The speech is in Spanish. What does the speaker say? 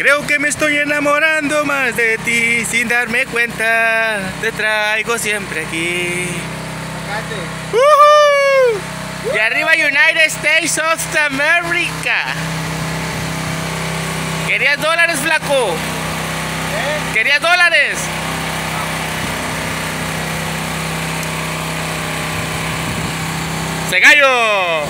Creo que me estoy enamorando más de ti sin darme cuenta. Te traigo siempre aquí. ¡Uhú! Y arriba United States of America. ¿Querías dólares, flaco? ¿Eh? ¿Querías dólares? ¡Se gallo!